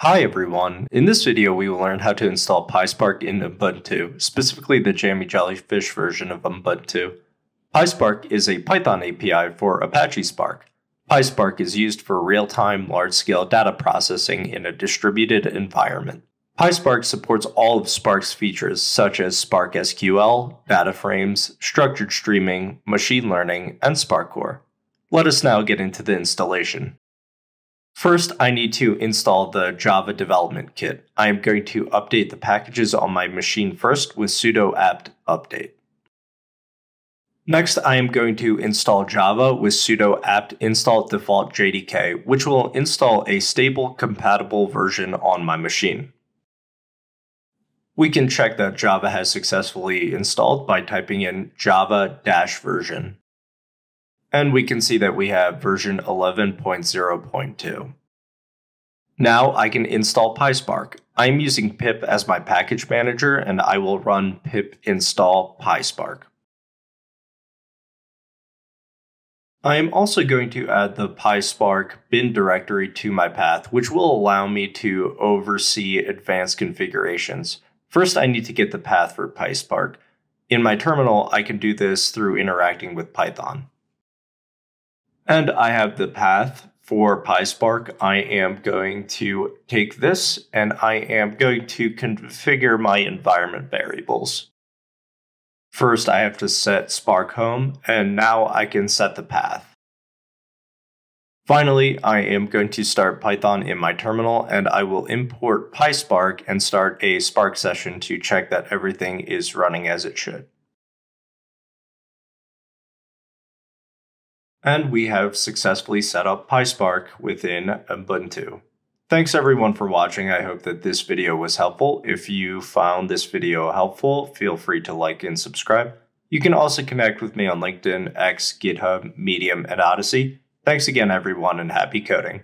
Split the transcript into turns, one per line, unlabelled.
Hi everyone, in this video we will learn how to install PySpark in Ubuntu, specifically the Jammy Jellyfish version of Ubuntu. PySpark is a Python API for Apache Spark. PySpark is used for real-time large-scale data processing in a distributed environment. PySpark supports all of Spark's features such as Spark SQL, data frames, structured streaming, machine learning, and Spark Core. Let us now get into the installation. First, I need to install the Java development kit. I am going to update the packages on my machine first with sudo apt update. Next, I am going to install Java with sudo apt install default JDK, which will install a stable, compatible version on my machine. We can check that Java has successfully installed by typing in java-version and we can see that we have version 11.0.2. Now I can install PySpark. I'm using pip as my package manager and I will run pip install PySpark. I am also going to add the PySpark bin directory to my path, which will allow me to oversee advanced configurations. First, I need to get the path for PySpark. In my terminal, I can do this through interacting with Python. And I have the path for PySpark. I am going to take this and I am going to configure my environment variables. First, I have to set Spark home, and now I can set the path. Finally, I am going to start Python in my terminal and I will import PySpark and start a Spark session to check that everything is running as it should. And we have successfully set up PySpark within Ubuntu. Thanks everyone for watching. I hope that this video was helpful. If you found this video helpful, feel free to like and subscribe. You can also connect with me on LinkedIn, X, GitHub, Medium, and Odysee. Thanks again everyone and happy coding.